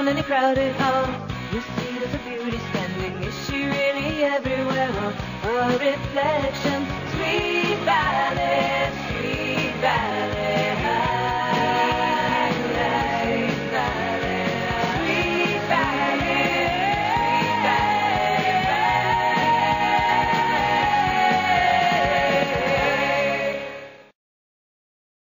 down in a crowded hall. You see there's a beauty standing. Is she really everywhere? Or a reflection?